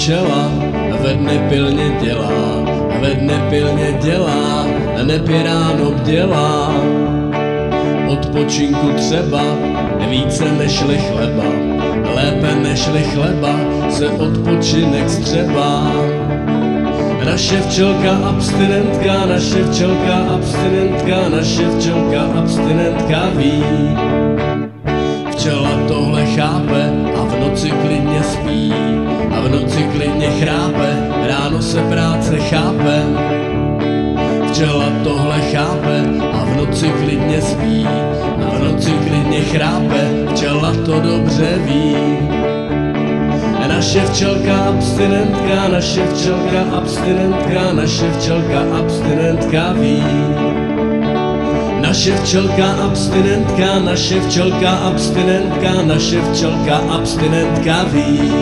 včela ve dne pilně dělá, ve dne pilně dělá, nepě ráno bdělá. Odpočinku třeba více nežli chleba, lépe nežli chleba se odpočinek střeba. Naše včelka abstinentka, naše včelka abstinentka, naše včelka abstinentka ví. Včela tohle chápe a v noci klidně spí. Se práce chápe. Včela tohle chápe a v noci klidně spí. A v noci klidně chrápe, včela to dobře ví. Naše včelka abstinentka, naše včelka abstinentka, naše včelka abstinentka ví. Naše včelka abstinentka, naše včelka abstinentka, naše včelka abstinentka ví.